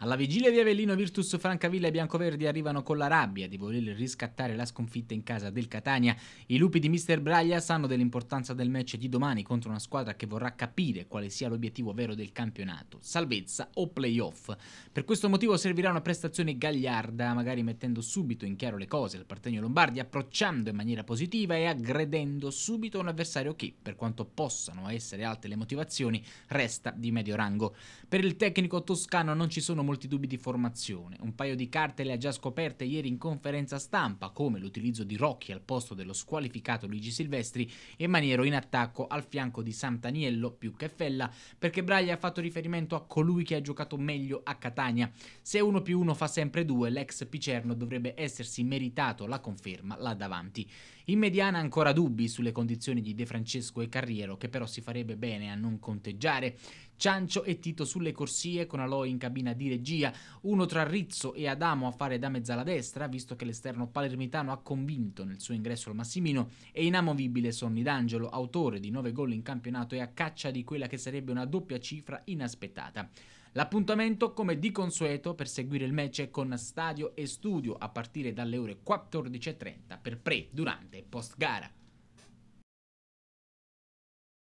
Alla vigilia di Avellino, Virtus Francavilla e Biancoverdi arrivano con la rabbia di voler riscattare la sconfitta in casa del Catania. I lupi di Mister Braglia sanno dell'importanza del match di domani contro una squadra che vorrà capire quale sia l'obiettivo vero del campionato, salvezza o playoff. Per questo motivo servirà una prestazione gagliarda, magari mettendo subito in chiaro le cose al Partenio Lombardi, approcciando in maniera positiva e aggredendo subito un avversario che, per quanto possano essere alte le motivazioni, resta di medio rango. Per il tecnico toscano non ci sono molti dubbi di formazione. Un paio di carte le ha già scoperte ieri in conferenza stampa, come l'utilizzo di Rocchi al posto dello squalificato Luigi Silvestri e Maniero in attacco al fianco di Santaniello più che Fella, perché Braglia ha fatto riferimento a colui che ha giocato meglio a Catania. Se uno più uno fa sempre due, l'ex Picerno dovrebbe essersi meritato la conferma là davanti. In mediana ancora dubbi sulle condizioni di De Francesco e Carriero, che però si farebbe bene a non conteggiare. Ciancio e Tito sulle corsie con Aloy in cabina di regia, uno tra Rizzo e Adamo a fare da mezzala destra, visto che l'esterno palermitano ha convinto nel suo ingresso al Massimino, e inamovibile Sonny D'Angelo, autore di 9 gol in campionato e a caccia di quella che sarebbe una doppia cifra inaspettata. L'appuntamento, come di consueto, per seguire il match è con stadio e studio a partire dalle ore 14.30 per pre, durante e post gara.